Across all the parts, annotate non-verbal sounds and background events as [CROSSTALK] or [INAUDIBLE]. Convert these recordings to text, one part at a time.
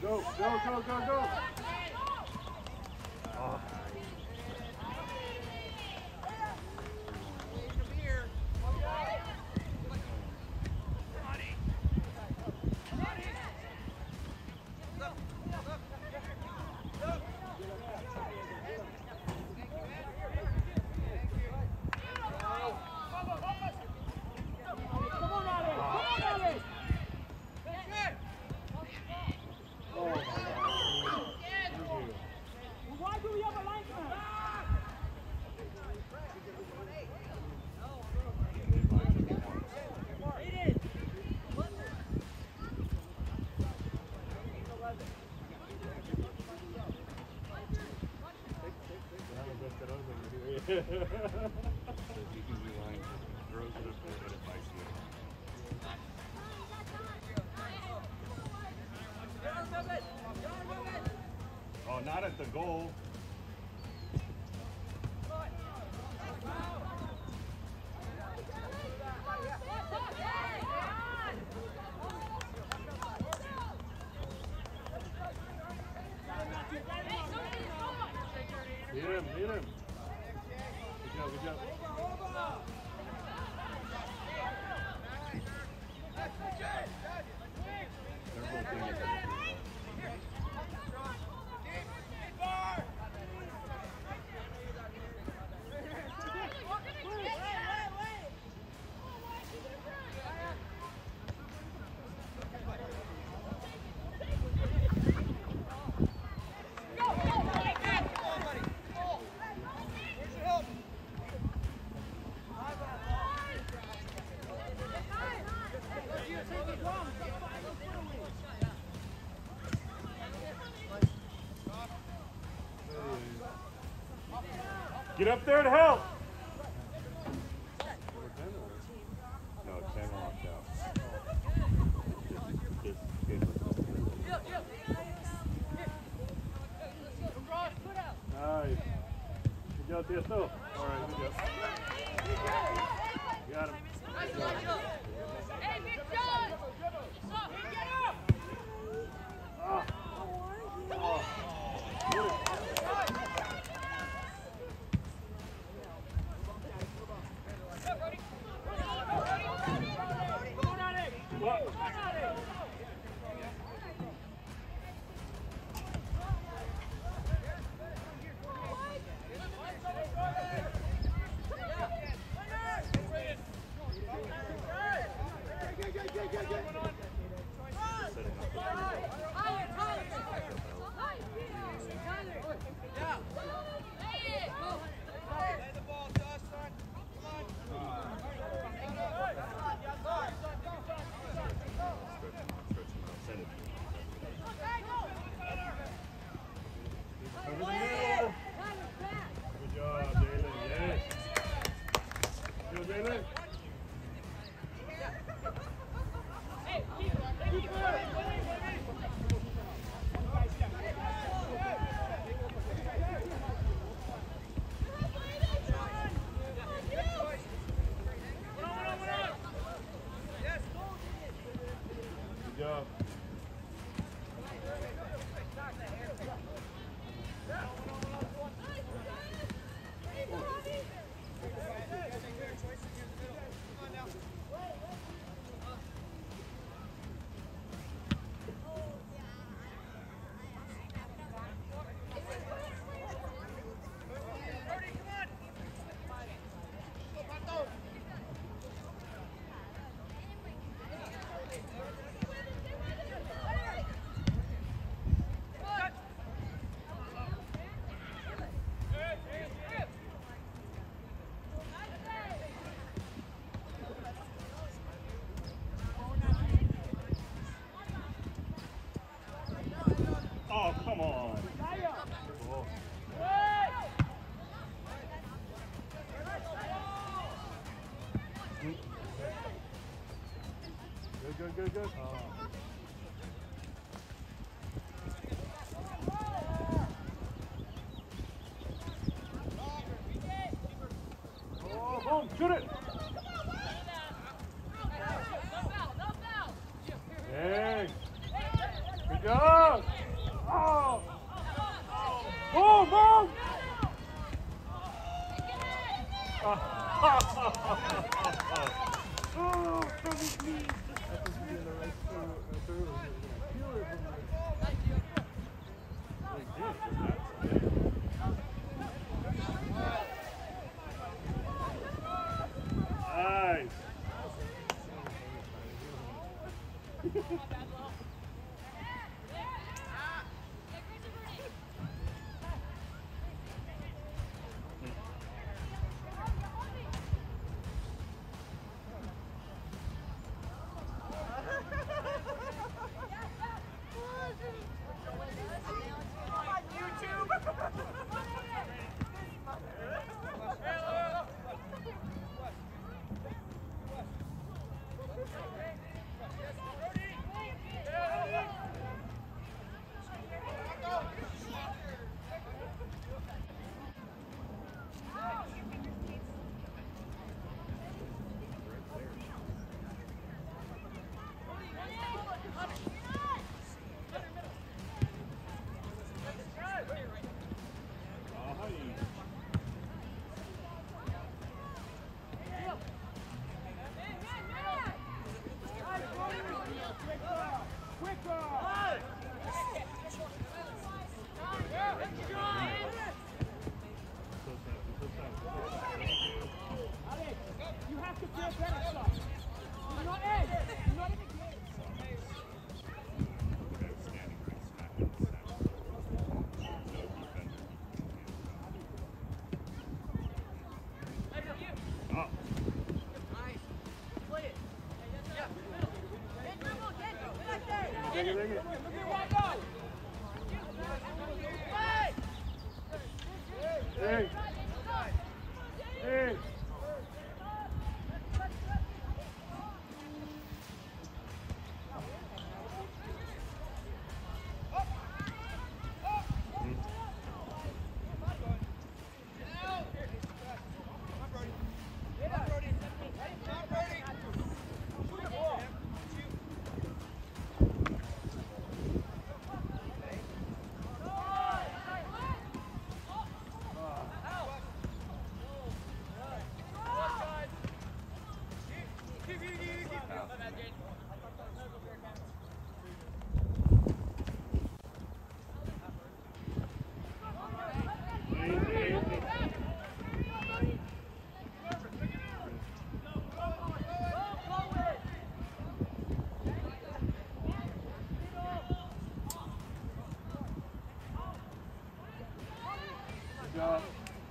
Go, go, go, go, go, Oh, not at the goal. Hit him, hit him. Good job, Get up there to help. No, Chandler walked out. Just- just Nice. Good Good job, Tiesto. 형 줄을 Take it, take it. Look at right now. Hey. Hey.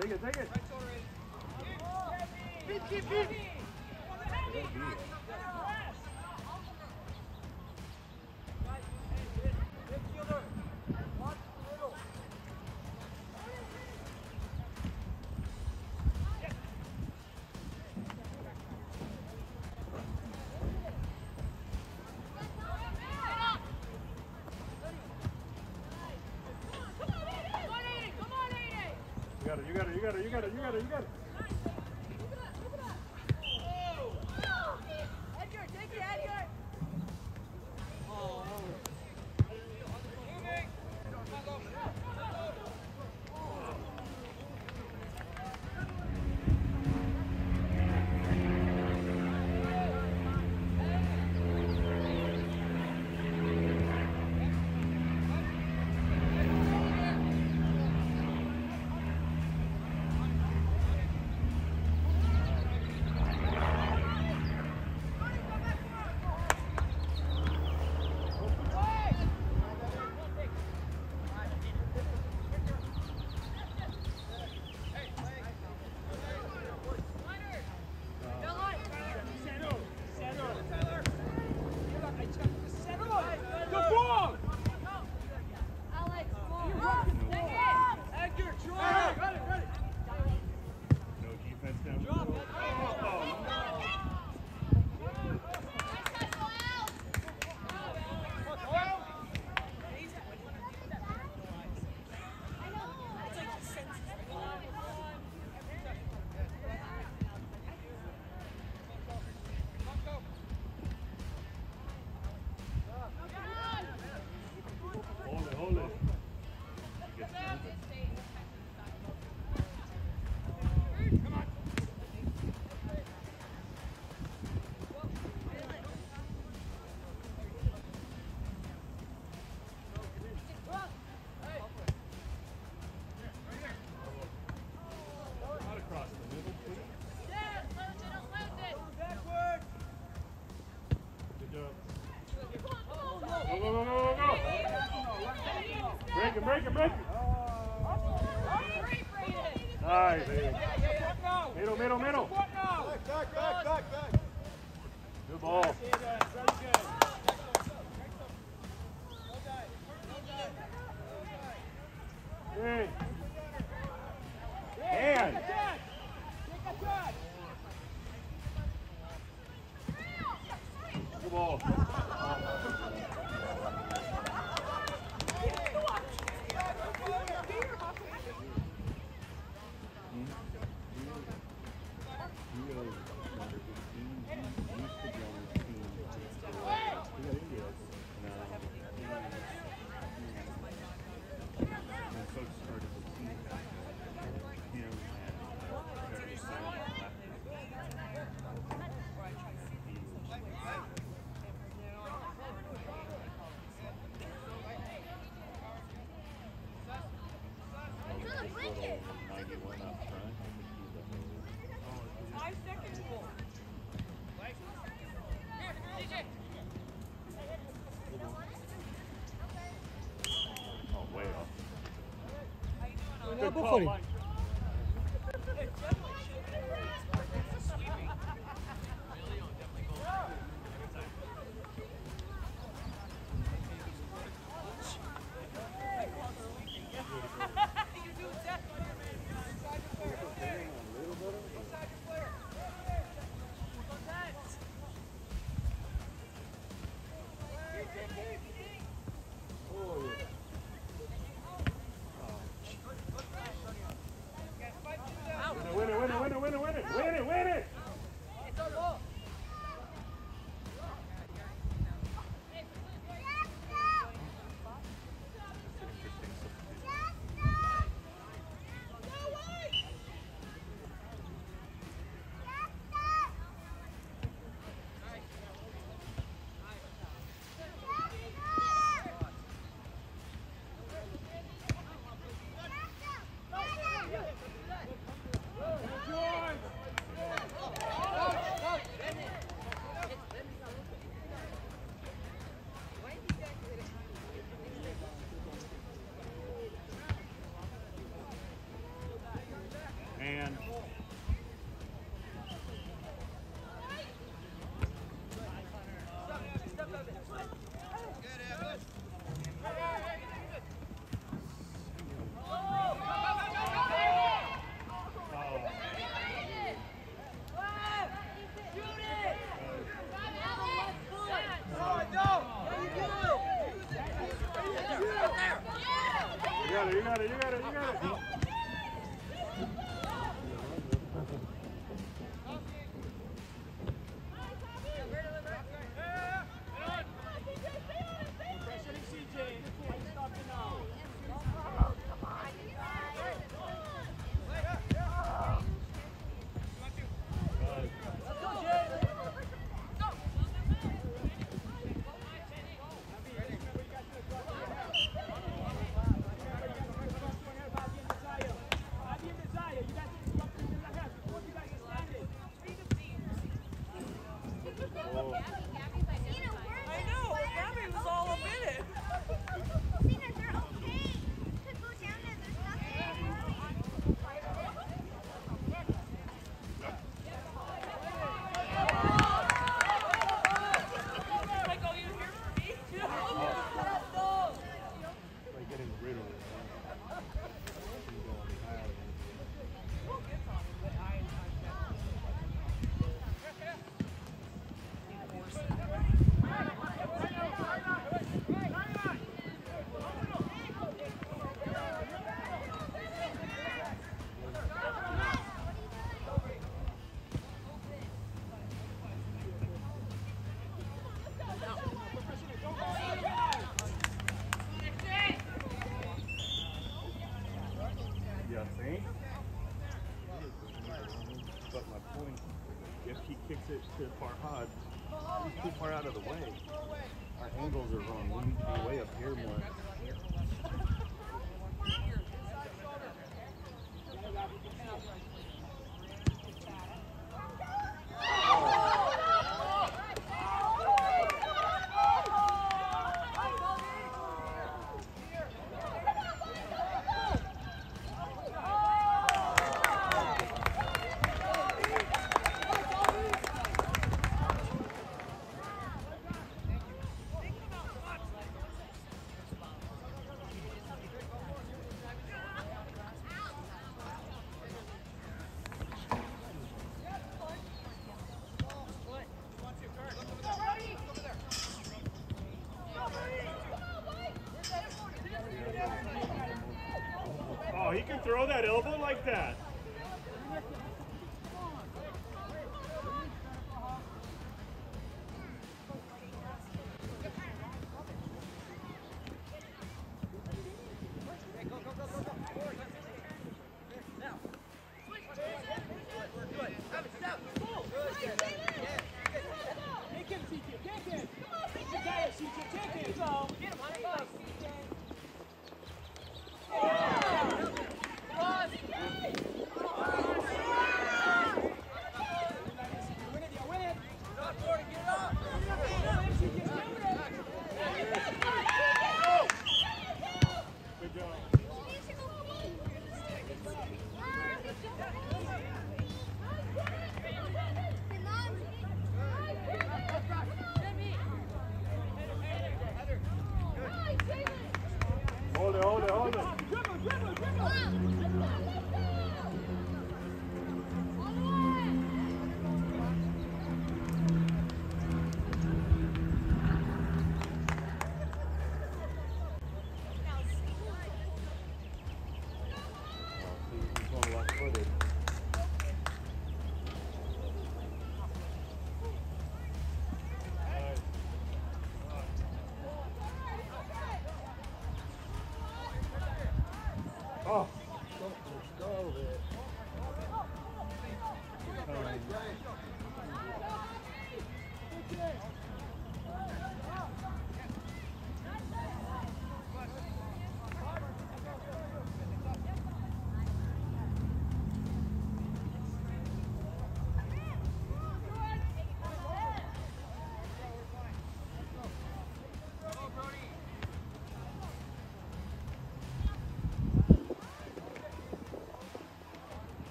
Take it, take it. Beat, keep, beat. You got it, you got it, you got it, you got it, you got it, Go, go, go, go. Break it, break it, break it. Nice. baby. Middle, middle, middle. Back, back, back, back. Good ball. Hey. Elbow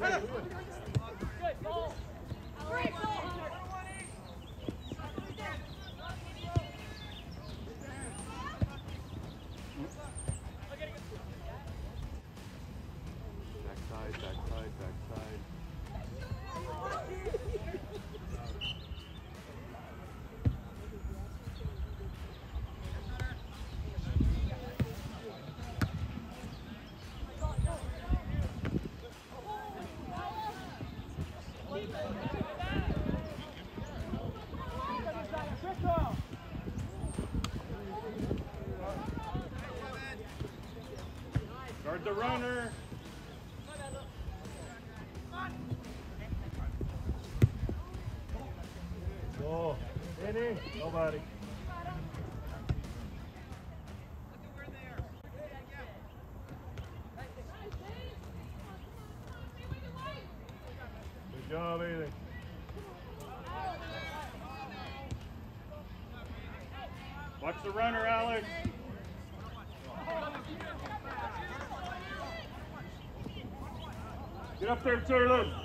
Hadi. runner. Go. Any? Nobody. Good job, Watch the runner out. up there, Jalen.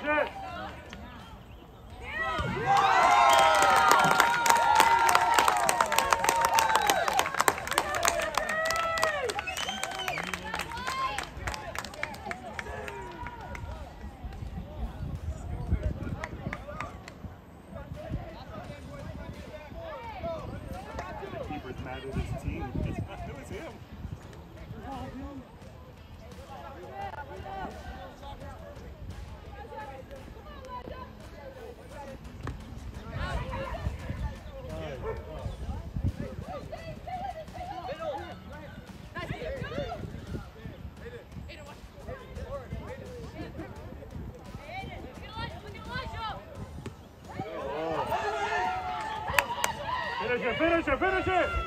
Finish it. The keeper's mad at his team. It's not, it was him. Finish finish it, finish it!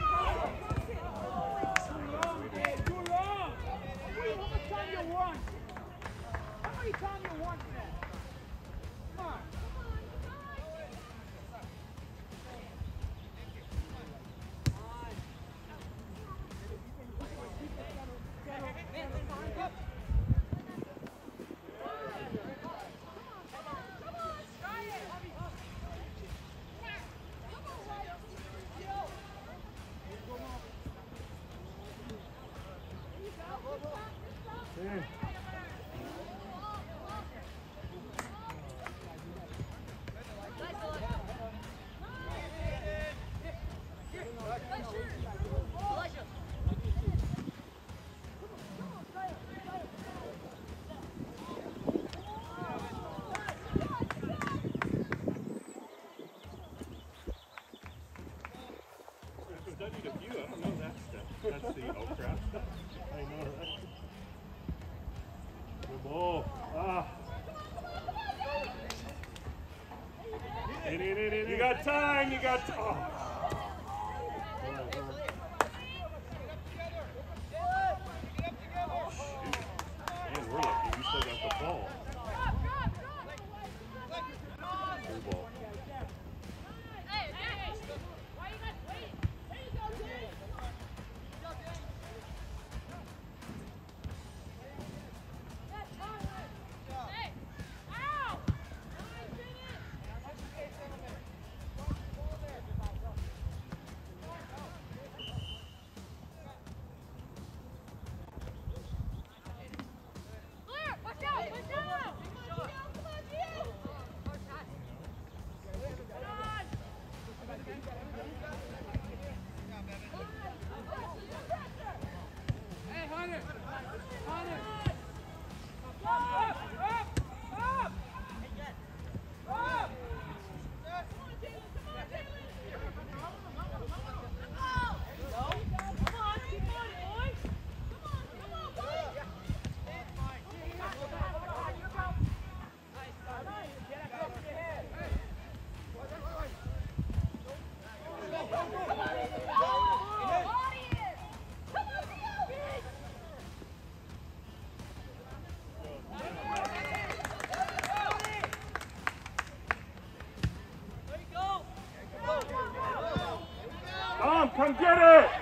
Studied a few. I don't know that stuff. That's the crap stuff. I know, right? Good ball. Ah. In, in, in, in, You got time. You got time. Oh. Come get it!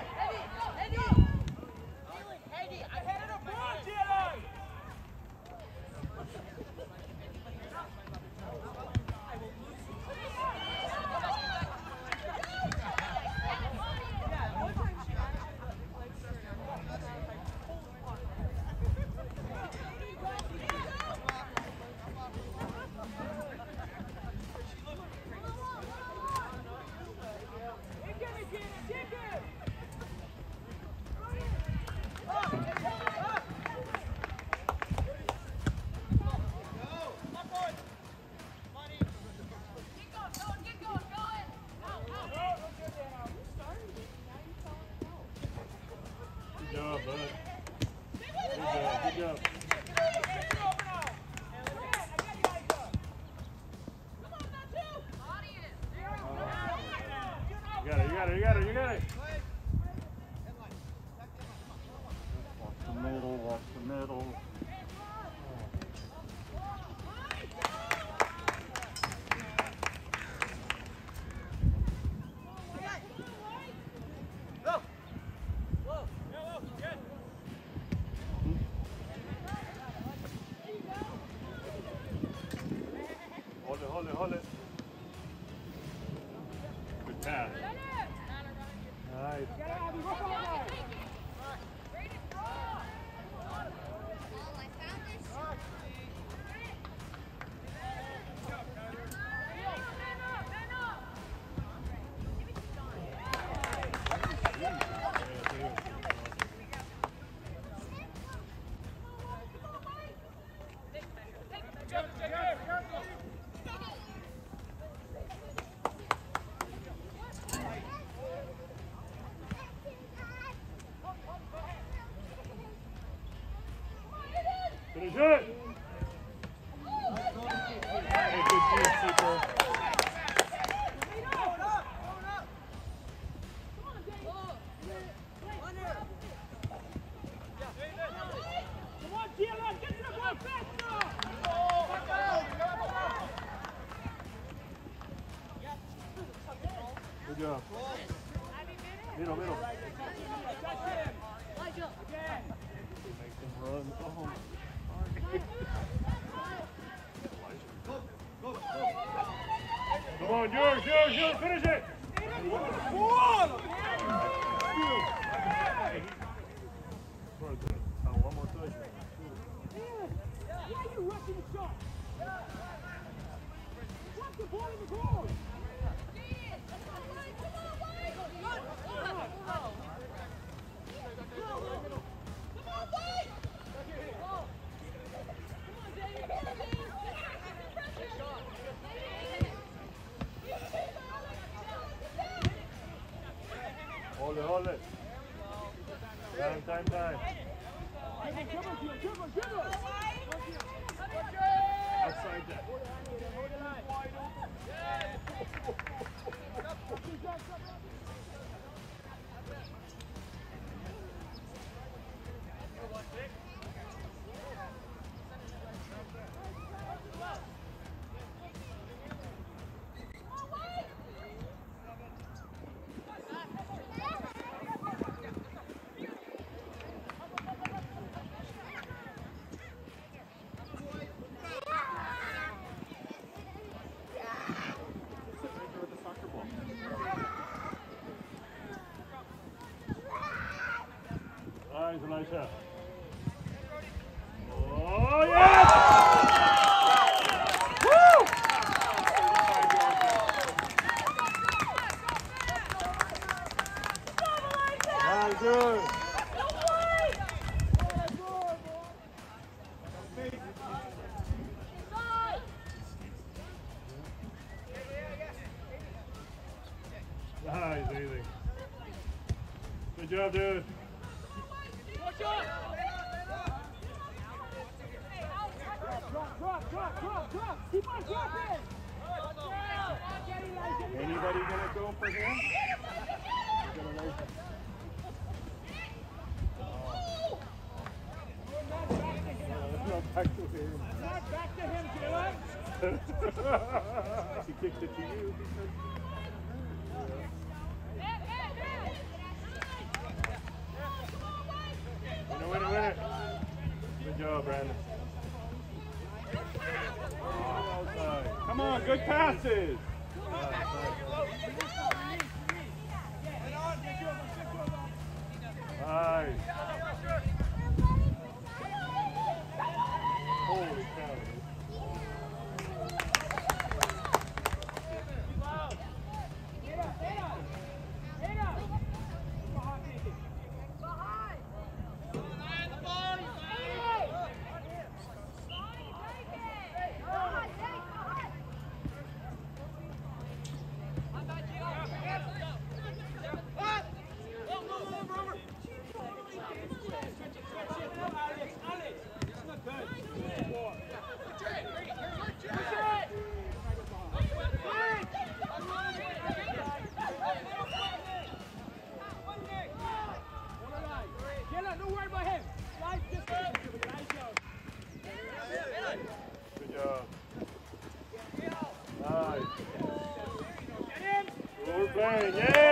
Hold it, hold it. Good pass. Nice. Jeu Elijah. Oh, Good job, dude. back to him. Not back to him, Jalen. she kicked it to you Good job, Brandon. Come on, good passes. Nice. burn. Yeah.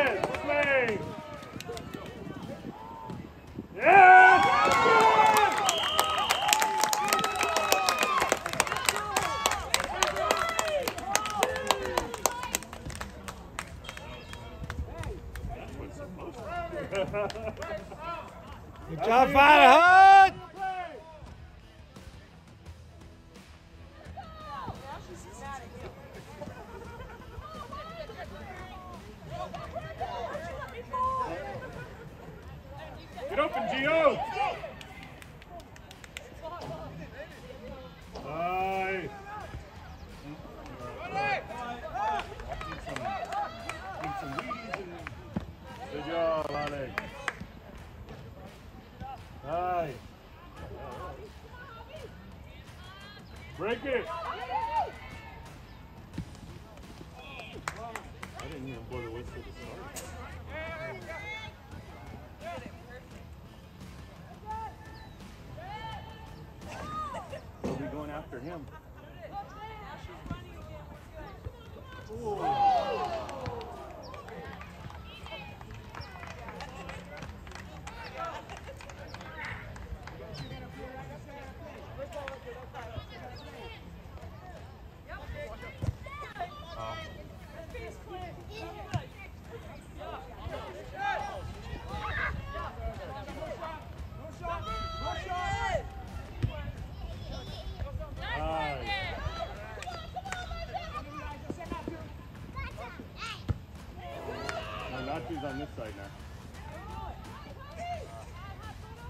side now.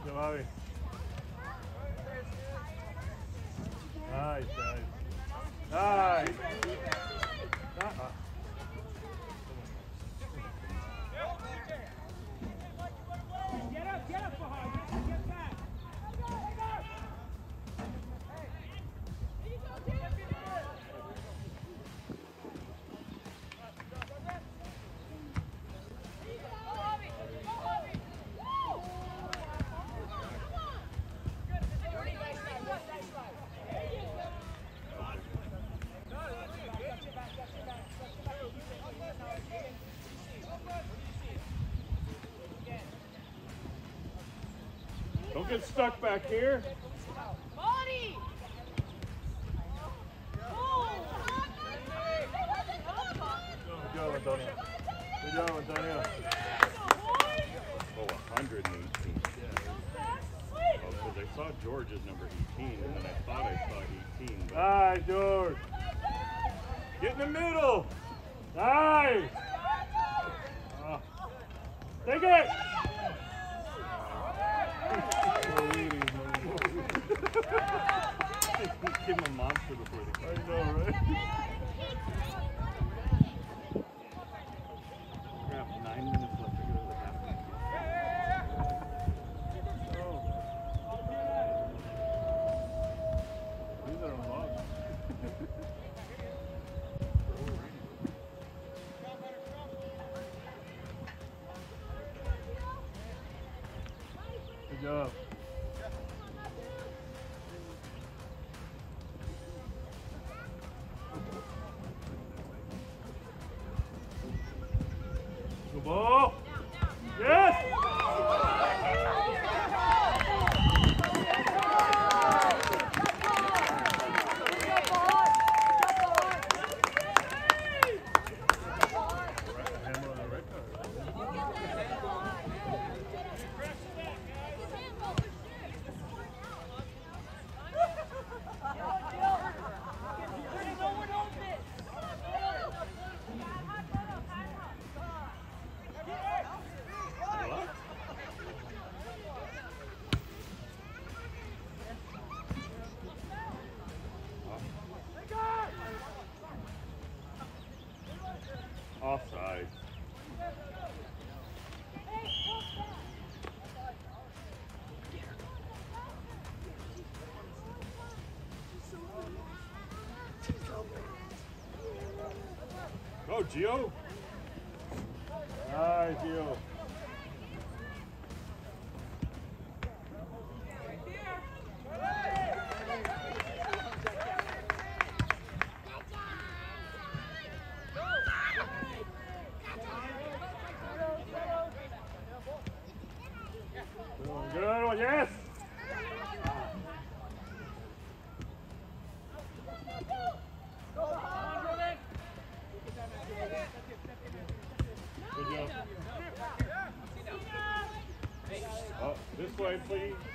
Go, Bobby. get stuck back here. give him a monster before they game. I know, right? [LAUGHS] Gio. Hi, Gio. Please.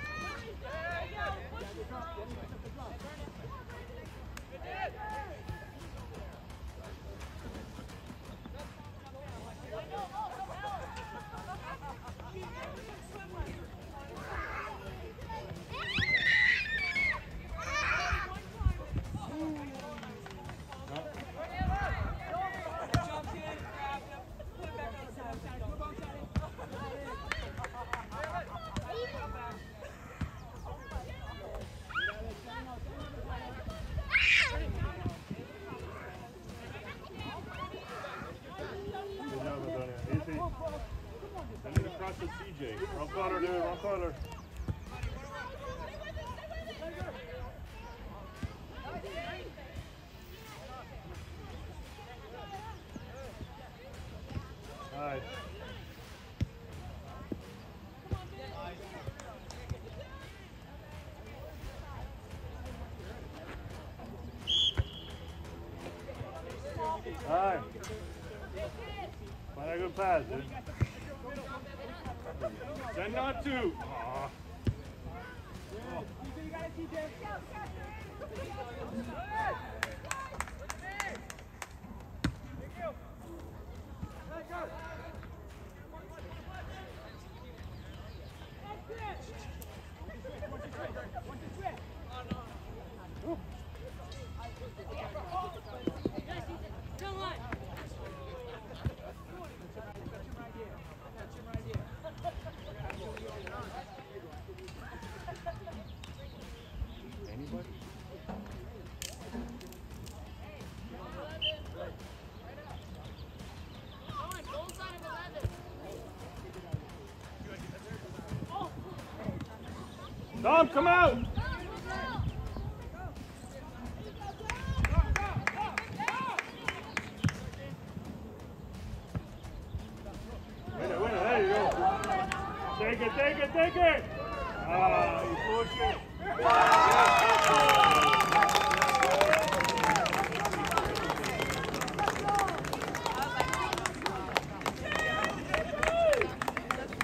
To Wrong corner, dude. Wrong corner. Nice. Alright. Find a good pass, dude. Send not to. Aw. Anybody? Come out! Win it, win it, there you go. Take it, take it, take it! Ah, you push it.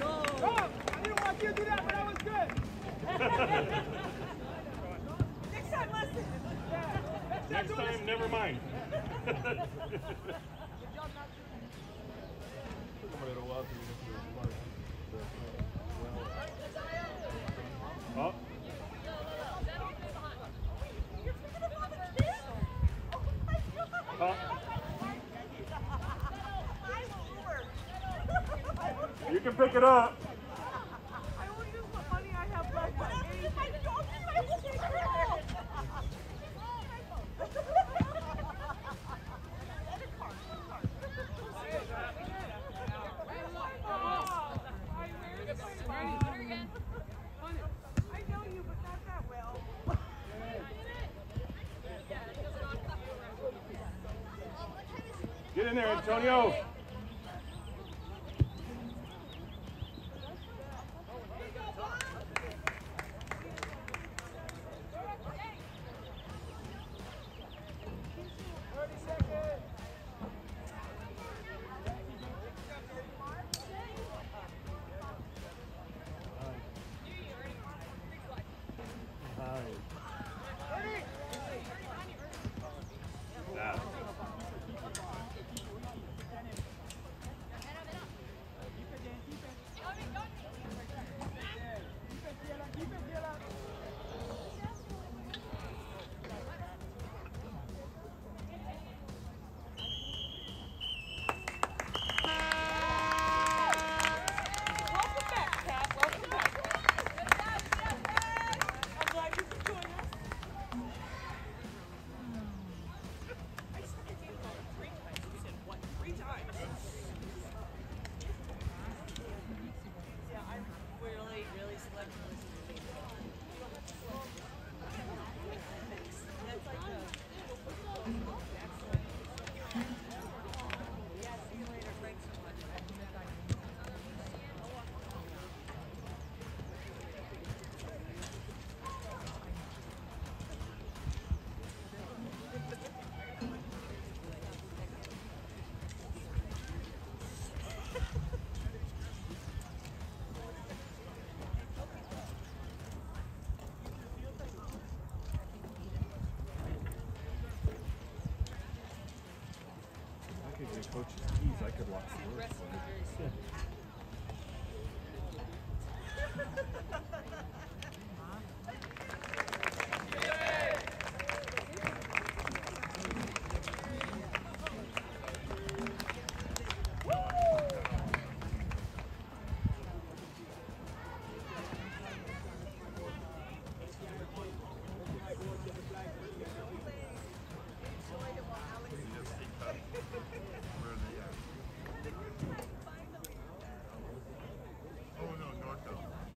Oh, I didn't want you to do that, but that was good. Next time, listen. Next time, never mind. oh, oh, you can pick it up. The coach's keys, I could lock stores for him. [LAUGHS]